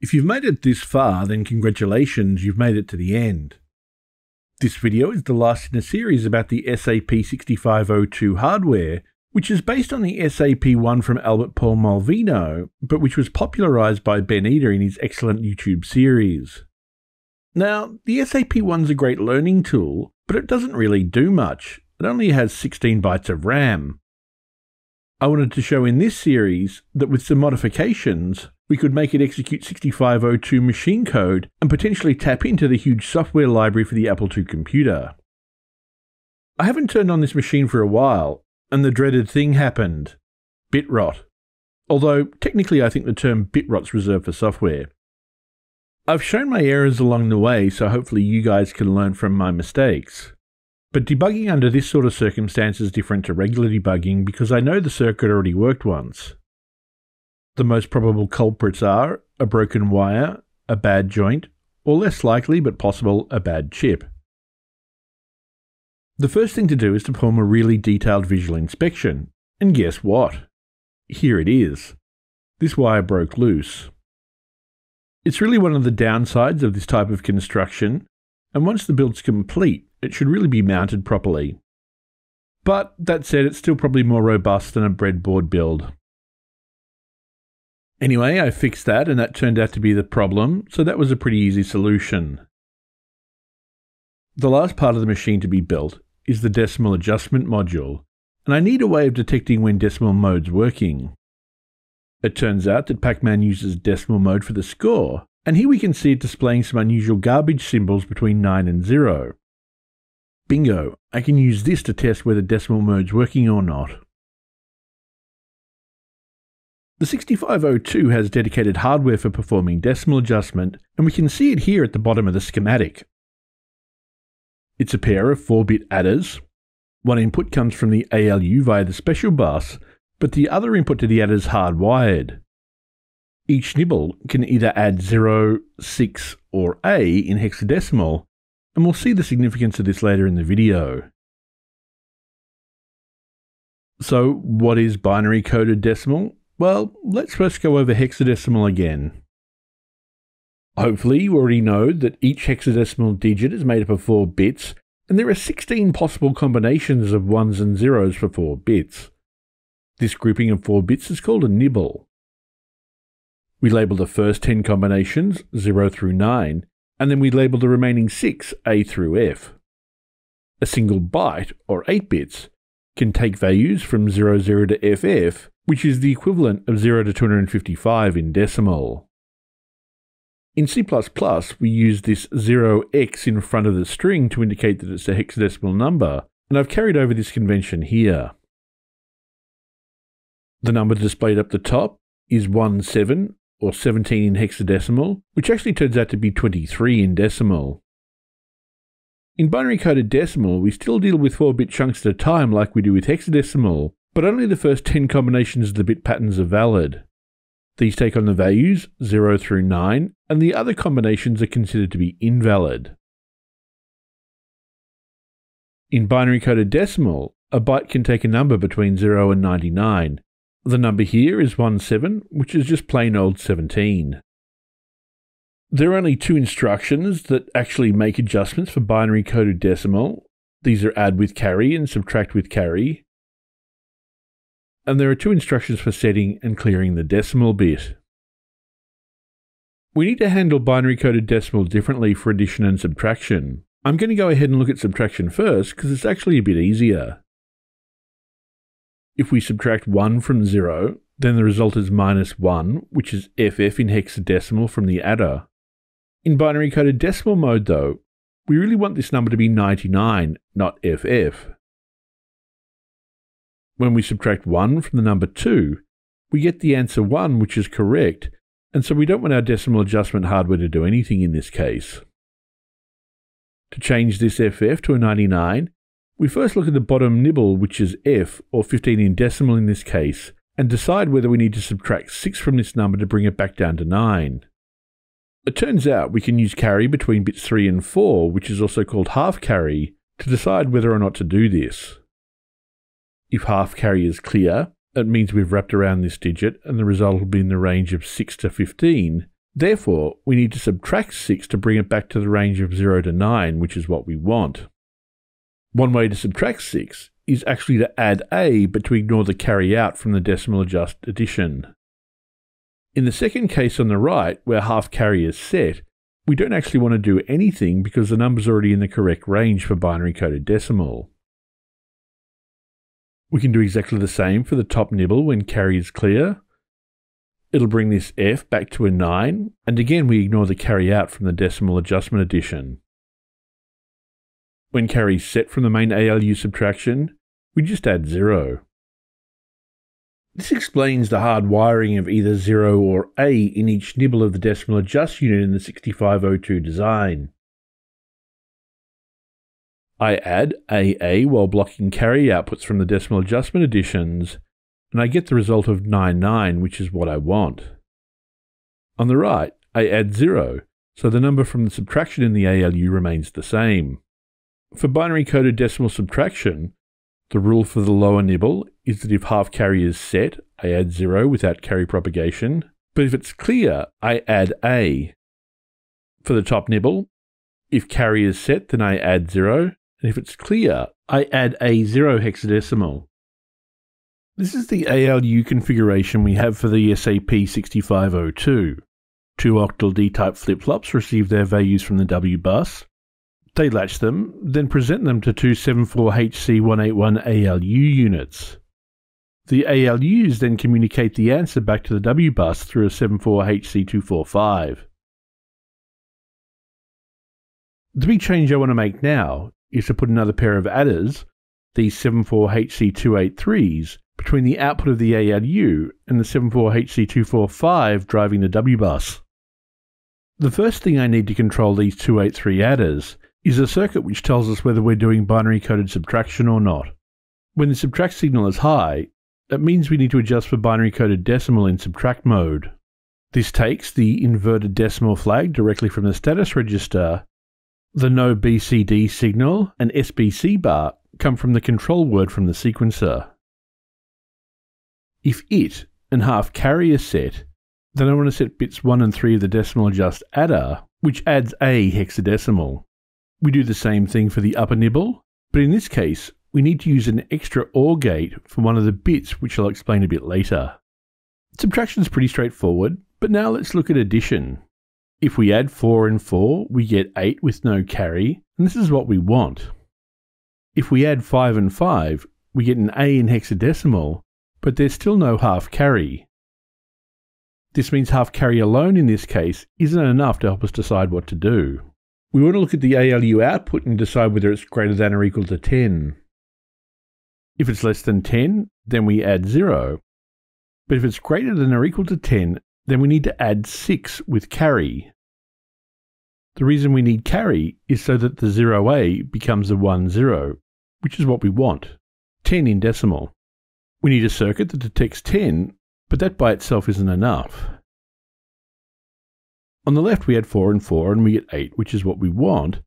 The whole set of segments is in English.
If you've made it this far, then congratulations, you've made it to the end. This video is the last in a series about the SAP 6502 hardware, which is based on the SAP one from Albert Paul Malvino, but which was popularized by Ben Eater in his excellent YouTube series. Now, the SAP one's a great learning tool, but it doesn't really do much. It only has 16 bytes of RAM. I wanted to show in this series that with some modifications, we could make it execute 6502 machine code and potentially tap into the huge software library for the Apple II computer. I haven't turned on this machine for a while, and the dreaded thing happened bit rot. Although, technically, I think the term bit rot's reserved for software. I've shown my errors along the way, so hopefully you guys can learn from my mistakes. But debugging under this sort of circumstance is different to regular debugging because I know the circuit already worked once. The most probable culprits are a broken wire, a bad joint, or less likely but possible, a bad chip. The first thing to do is to perform a really detailed visual inspection, and guess what? Here it is. This wire broke loose. It's really one of the downsides of this type of construction, and once the build's complete, it should really be mounted properly. But that said, it's still probably more robust than a breadboard build. Anyway, I fixed that and that turned out to be the problem, so that was a pretty easy solution. The last part of the machine to be built is the decimal adjustment module, and I need a way of detecting when decimal mode's working. It turns out that Pacman uses decimal mode for the score, and here we can see it displaying some unusual garbage symbols between 9 and 0. Bingo, I can use this to test whether decimal mode's working or not. The 6502 has dedicated hardware for performing decimal adjustment, and we can see it here at the bottom of the schematic. It's a pair of 4-bit adders. One input comes from the ALU via the special bus, but the other input to the adder is hardwired. Each nibble can either add 0, 6, or A in hexadecimal, and we'll see the significance of this later in the video. So, what is binary coded decimal? Well, let's first go over hexadecimal again. Hopefully, you already know that each hexadecimal digit is made up of 4 bits, and there are 16 possible combinations of 1s and 0s for 4 bits. This grouping of 4 bits is called a nibble. We label the first 10 combinations, 0 through 9, and then we label the remaining 6, A through F. A single byte, or 8 bits, can take values from 00 to FF which is the equivalent of 0 to 255 in decimal. In C++, we use this 0x in front of the string to indicate that it's a hexadecimal number, and I've carried over this convention here. The number displayed up the top is 17, or 17 in hexadecimal, which actually turns out to be 23 in decimal. In binary coded decimal, we still deal with 4 bit chunks at a time like we do with hexadecimal, but only the first 10 combinations of the bit patterns are valid. These take on the values 0 through 9, and the other combinations are considered to be invalid. In binary coded decimal, a byte can take a number between 0 and 99. The number here is 17, which is just plain old 17. There are only two instructions that actually make adjustments for binary coded decimal. These are add with carry and subtract with carry, and there are two instructions for setting and clearing the decimal bit. We need to handle binary coded decimal differently for addition and subtraction. I'm going to go ahead and look at subtraction first because it's actually a bit easier. If we subtract 1 from 0, then the result is minus 1, which is FF in hexadecimal from the adder. In binary coded decimal mode though, we really want this number to be 99, not FF. When we subtract 1 from the number 2, we get the answer 1, which is correct, and so we don't want our decimal adjustment hardware to do anything in this case. To change this FF to a 99, we first look at the bottom nibble, which is F, or 15 in decimal in this case, and decide whether we need to subtract 6 from this number to bring it back down to 9. It turns out we can use carry between bits 3 and 4, which is also called half carry, to decide whether or not to do this. If half carry is clear, it means we've wrapped around this digit and the result will be in the range of 6 to 15, Therefore, we need to subtract 6 to bring it back to the range of 0 to 9, which is what we want. One way to subtract 6 is actually to add a but to ignore the carry out from the decimal adjust addition. In the second case on the right, where half carry is set, we don't actually want to do anything because the number's already in the correct range for binary coded decimal. We can do exactly the same for the top nibble when carry is clear. It'll bring this f back to a 9, and again we ignore the carry out from the decimal adjustment addition. When carry is set from the main ALU subtraction, we just add 0. This explains the hard wiring of either 0 or A in each nibble of the decimal adjust unit in the 6502 design. I add AA while blocking carry outputs from the decimal adjustment additions, and I get the result of 99, which is what I want. On the right, I add 0, so the number from the subtraction in the ALU remains the same. For binary coded decimal subtraction, the rule for the lower nibble is that if half carry is set, I add 0 without carry propagation, but if it's clear, I add A. For the top nibble, if carry is set, then I add 0, and if it's clear, I add a 0 hexadecimal. This is the ALU configuration we have for the SAP 6502. Two octal D-type flip-flops receive their values from the W bus. They latch them, then present them to two 74HC181 ALU units. The ALUs then communicate the answer back to the W bus through a 74HC245. The big change I want to make now is to put another pair of adders, these 74HC283s, between the output of the ALU and the 74HC245 driving the W bus. The first thing I need to control these 283 adders is a circuit which tells us whether we're doing binary coded subtraction or not. When the subtract signal is high, that means we need to adjust for binary coded decimal in subtract mode. This takes the inverted decimal flag directly from the status register the no BCD signal and SBC bar come from the control word from the sequencer. If it and half carry is set, then I want to set bits 1 and 3 of the decimal adjust adder, which adds a hexadecimal. We do the same thing for the upper nibble, but in this case, we need to use an extra OR gate for one of the bits, which I'll explain a bit later. Subtraction is pretty straightforward, but now let's look at addition. If we add 4 and 4, we get 8 with no carry, and this is what we want. If we add 5 and 5, we get an A in hexadecimal, but there's still no half carry. This means half carry alone in this case isn't enough to help us decide what to do. We want to look at the ALU output and decide whether it's greater than or equal to 10. If it's less than 10, then we add 0. But if it's greater than or equal to 10, then we need to add 6 with carry. The reason we need carry is so that the 0a becomes a 1 0, which is what we want 10 in decimal. We need a circuit that detects 10, but that by itself isn't enough. On the left, we add 4 and 4 and we get 8, which is what we want.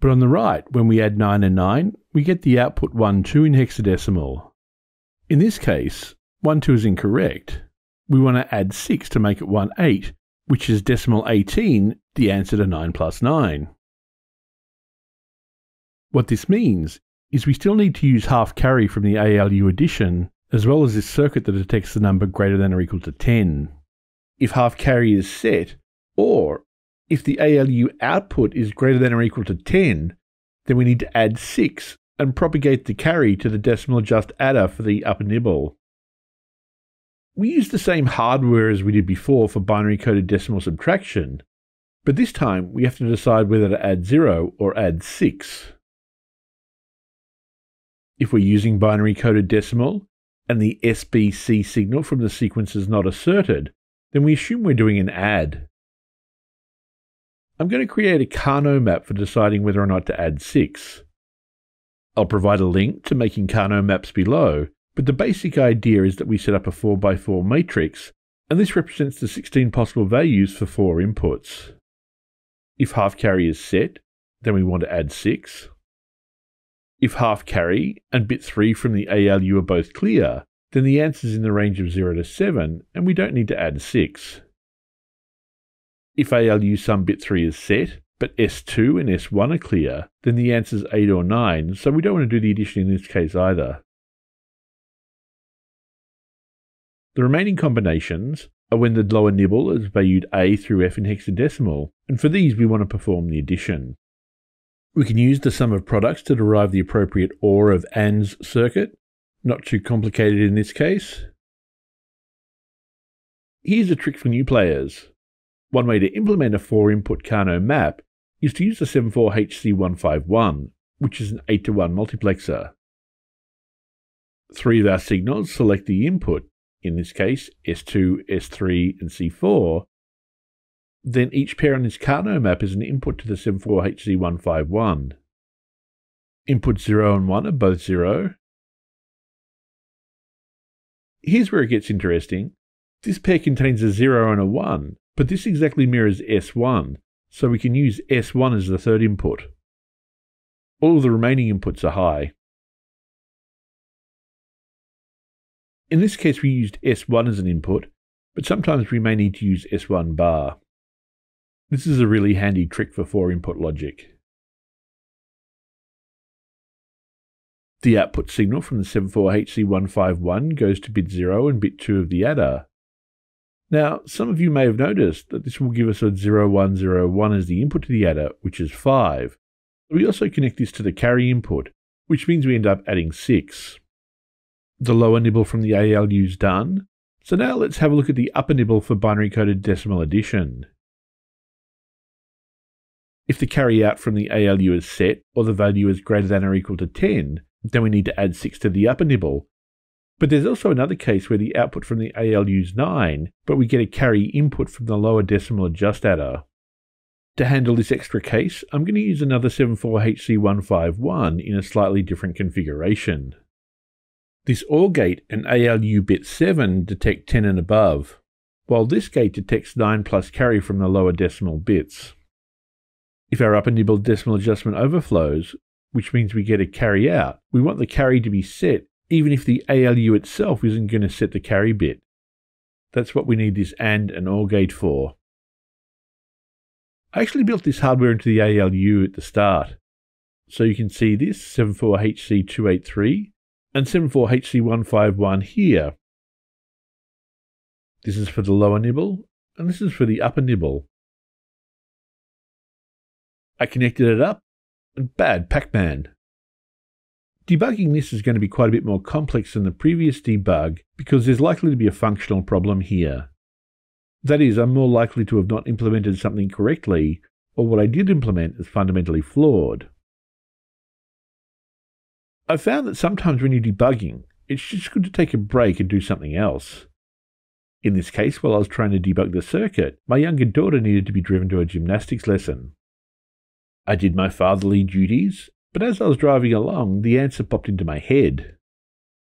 But on the right, when we add 9 and 9, we get the output 1 2 in hexadecimal. In this case, 1 2 is incorrect we want to add 6 to make it 1 8, which is decimal 18, the answer to 9 plus 9. What this means is we still need to use half carry from the ALU addition, as well as this circuit that detects the number greater than or equal to 10. If half carry is set, or if the ALU output is greater than or equal to 10, then we need to add 6 and propagate the carry to the decimal adjust adder for the upper nibble. We use the same hardware as we did before for binary coded decimal subtraction, but this time we have to decide whether to add 0 or add 6. If we're using binary coded decimal and the SBC signal from the sequence is not asserted, then we assume we're doing an add. I'm going to create a Karnaugh map for deciding whether or not to add 6. I'll provide a link to making Karnaugh maps below, but the basic idea is that we set up a 4x4 matrix, and this represents the 16 possible values for 4 inputs. If half carry is set, then we want to add 6. If half carry and bit 3 from the ALU are both clear, then the answer is in the range of 0 to 7, and we don't need to add 6. If ALU sum bit 3 is set, but S2 and S1 are clear, then the answer is 8 or 9, so we don't want to do the addition in this case either. The remaining combinations are when the lower nibble is valued A through F in hexadecimal, and for these we want to perform the addition. We can use the sum of products to derive the appropriate OR of AND's circuit, not too complicated in this case. Here's a trick for new players. One way to implement a 4-input Karnaugh map is to use the 74HC151, which is an 8 to 1 multiplexer. Three of our signals select the input in this case S2, S3, and C4, then each pair on this Karnaugh map is an input to the 74HC151. Input 0 and 1 are both 0. Here's where it gets interesting. This pair contains a 0 and a 1, but this exactly mirrors S1, so we can use S1 as the third input. All the remaining inputs are high. In this case, we used S1 as an input, but sometimes we may need to use S1 bar. This is a really handy trick for 4 input logic. The output signal from the 74HC151 goes to bit 0 and bit 2 of the adder. Now, some of you may have noticed that this will give us a 0101 as the input to the adder, which is 5. We also connect this to the carry input, which means we end up adding 6 the lower nibble from the ALU is done. So now let's have a look at the upper nibble for binary coded decimal addition. If the carry out from the ALU is set, or the value is greater than or equal to 10, then we need to add 6 to the upper nibble. But there's also another case where the output from the ALU is 9, but we get a carry input from the lower decimal adjust adder. To handle this extra case, I'm going to use another 74HC151 in a slightly different configuration. This OR gate and ALU bit 7 detect 10 and above, while this gate detects 9 plus carry from the lower decimal bits. If our upper nibble decimal adjustment overflows, which means we get a carry out, we want the carry to be set even if the ALU itself isn't going to set the carry bit. That's what we need this AND and OR gate for. I actually built this hardware into the ALU at the start. So you can see this 74HC283 and 74HC151 here. This is for the lower nibble, and this is for the upper nibble. I connected it up, and bad Pac-Man. Debugging this is going to be quite a bit more complex than the previous debug because there's likely to be a functional problem here. That is, I'm more likely to have not implemented something correctly, or what I did implement is fundamentally flawed. I've found that sometimes when you're debugging, it's just good to take a break and do something else. In this case, while I was trying to debug the circuit, my younger daughter needed to be driven to a gymnastics lesson. I did my fatherly duties, but as I was driving along, the answer popped into my head.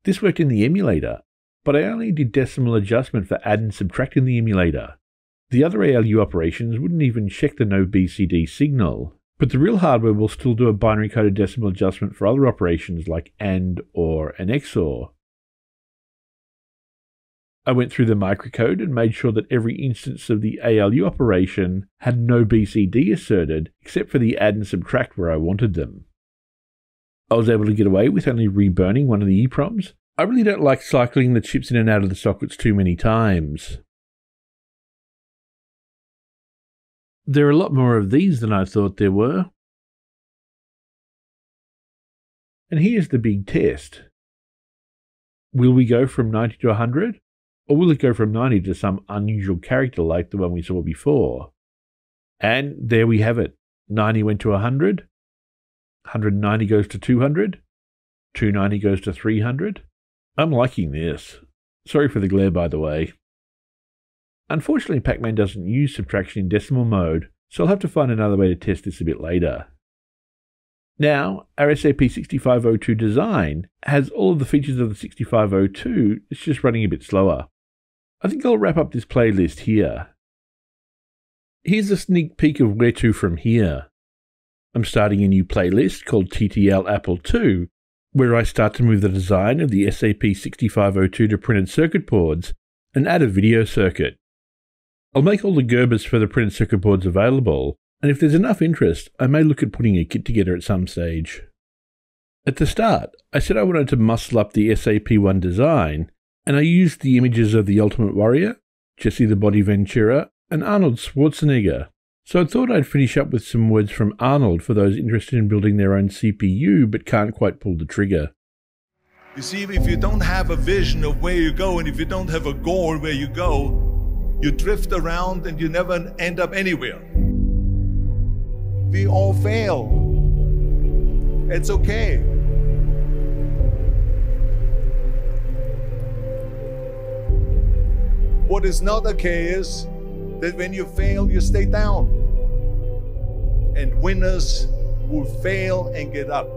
This worked in the emulator, but I only did decimal adjustment for add and subtract in the emulator. The other ALU operations wouldn't even check the no BCD signal, but the real hardware will still do a binary coded decimal adjustment for other operations like AND, OR, and XOR. I went through the microcode and made sure that every instance of the ALU operation had no BCD asserted except for the add and subtract where I wanted them. I was able to get away with only reburning one of the EPROMs. I really don't like cycling the chips in and out of the sockets too many times. There are a lot more of these than I thought there were. And here's the big test. Will we go from 90 to 100? Or will it go from 90 to some unusual character like the one we saw before? And there we have it. 90 went to 100. 190 goes to 200. 290 goes to 300. I'm liking this. Sorry for the glare, by the way. Unfortunately, Pac-Man doesn't use subtraction in decimal mode, so I'll have to find another way to test this a bit later. Now, our SAP 6502 design has all of the features of the 6502, it's just running a bit slower. I think I'll wrap up this playlist here. Here's a sneak peek of where to from here. I'm starting a new playlist called TTL Apple II, where I start to move the design of the SAP 6502 to printed circuit boards and add a video circuit. I'll make all the Gerbers for the printed circuit boards available, and if there's enough interest, I may look at putting a kit together at some stage. At the start, I said I wanted to muscle up the SAP1 design, and I used the images of the Ultimate Warrior, Jesse the Body Ventura, and Arnold Schwarzenegger. So I thought I'd finish up with some words from Arnold for those interested in building their own CPU but can't quite pull the trigger. You see, if you don't have a vision of where you go and if you don't have a goal where you go, you drift around and you never end up anywhere. We all fail. It's okay. What is not okay is that when you fail, you stay down. And winners will fail and get up,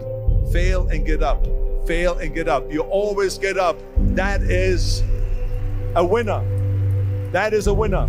fail and get up, fail and get up. You always get up. That is a winner. That is a winner.